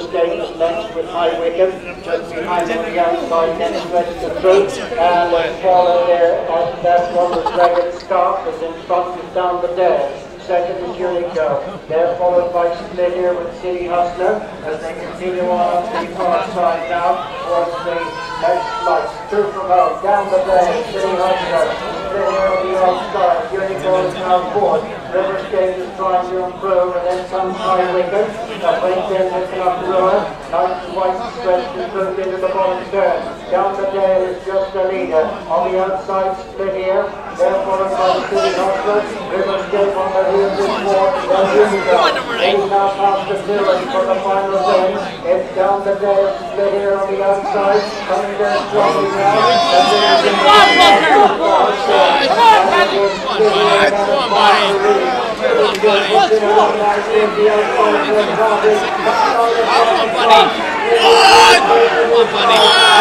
Riversgate is next with High Wycombe, just behind on the outside, next register through. And let's follow there, on that one was Dragon Scarf, is in front is down the dale. Second is Unico. They're followed by Split here with City Hustler as they continue on to the far side now towards the next light. Two from home, down the dale, City Hustler. Split here on the outside, Unico is now fourth. Riversgate is trying to improve and then comes High Wycombe. A break in looking up the road. Nice white stretch improved into the bottom turn. Down the dale is just a leader. On the outside, Split here. They're followed by the City Hustler. Riversgate on the heels is fourth. Then Unico. He's now past the village for the final zone. It's down the dale, Split here on the outside. Coming there strongly now. And then it's the buddy. Come on, buddy. Come on, buddy. Come on, buddy.